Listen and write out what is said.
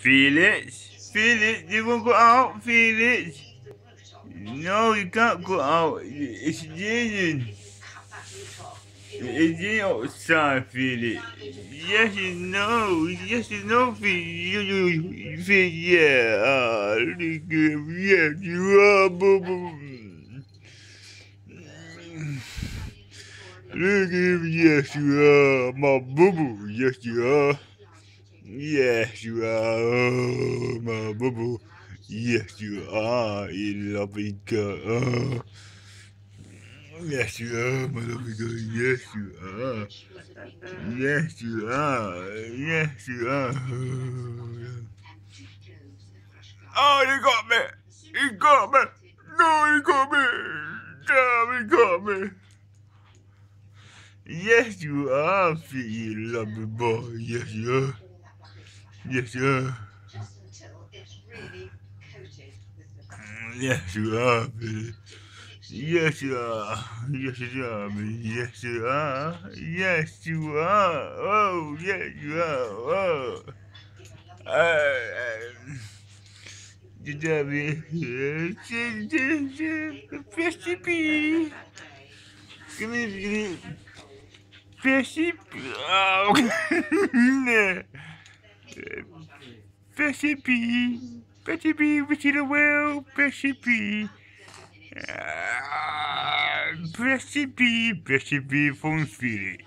Felix, Felix, you won't go out, Felix. No, you can't go out. It's raining. It's raining outside, Felix. Yes, you know. Yes, you know, Felix. Felix, yeah. Ah, him. Yes, you are, boo boo. Look at him. Yes, you are. My boo boo. Yes, you are. Yes, you are. Oh, my boo. Yes, you are. You lovely girl. Oh. Yes, you are, my lovely girl. Yes, you are. Yes, you are. Yes, you are. Oh, you got me. You got me. No, you got me. Damn, you got me. Yes, you are, you lovely boy. Yes, you are. Yes, you are. Yes, you are. Yes, you are. Yes, you are. Yes, you are. Yes, you are. Oh, yes, you are. Oh. Uh, you got me. Fishy pea. Give me, give me. Fishy pea. Oh. Fishy pea. Fishy pea, fishy the whale. Fishy pea. Uh, Fishy pea, fishy pea from Philly.